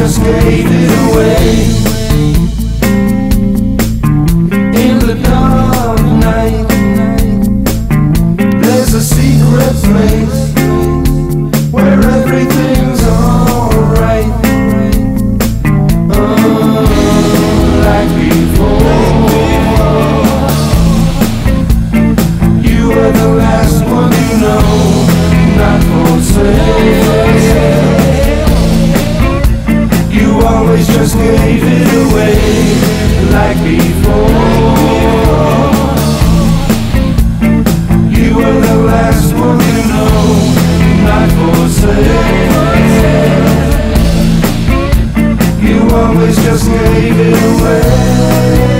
just gave it away. just gave it away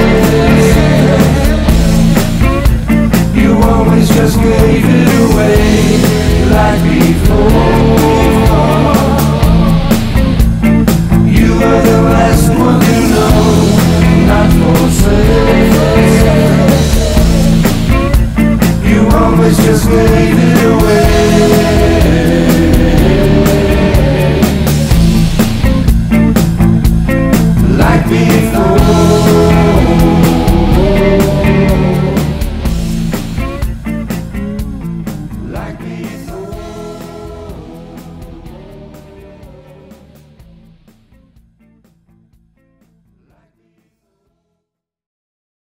being